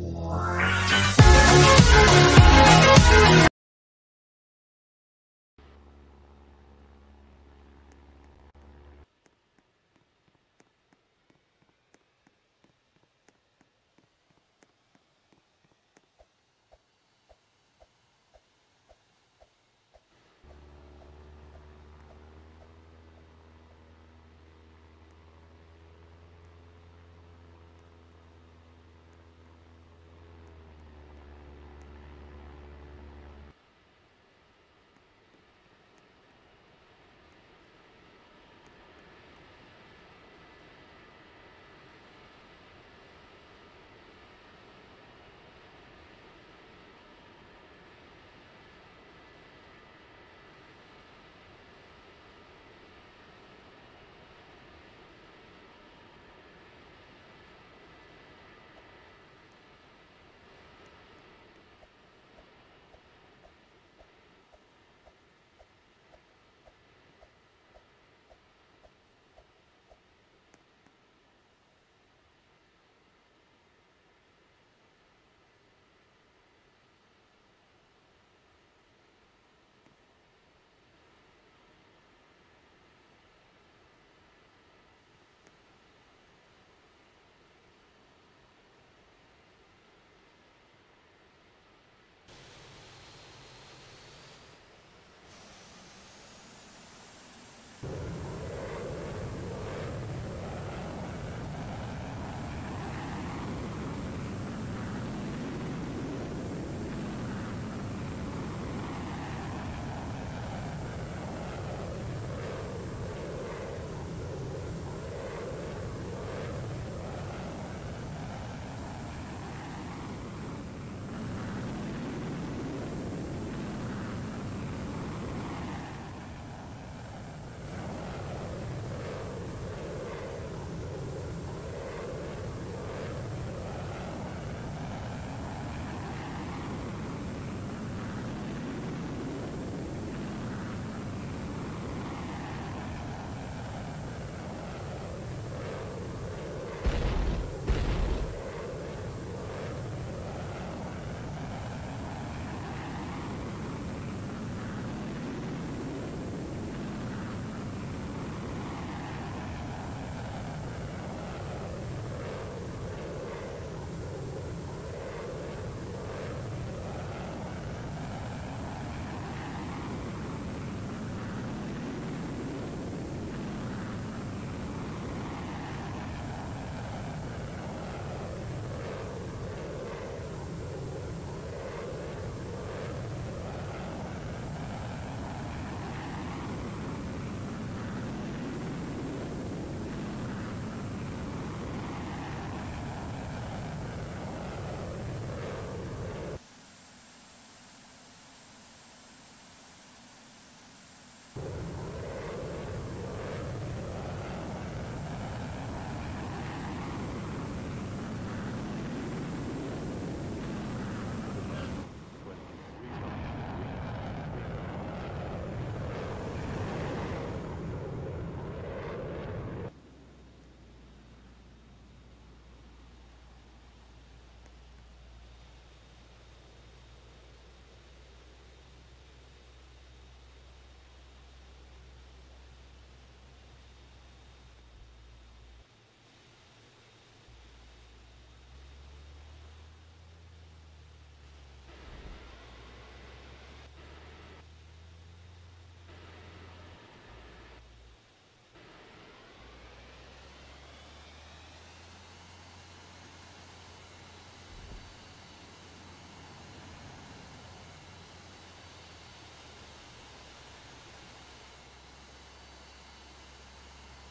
哇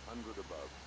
hundred above.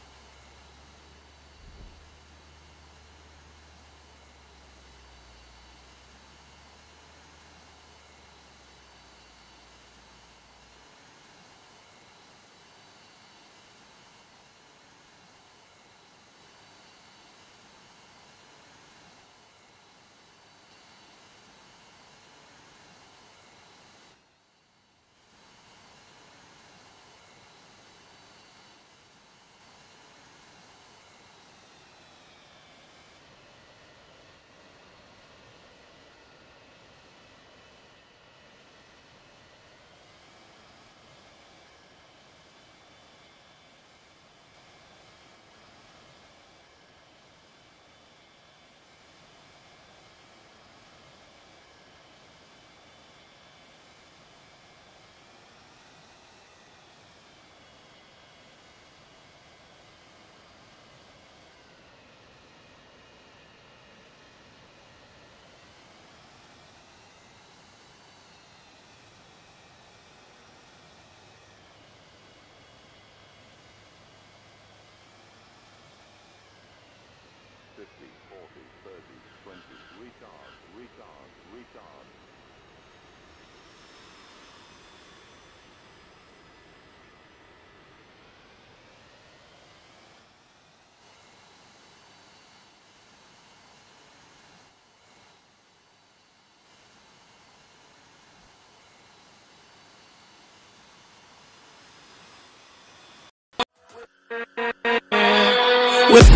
With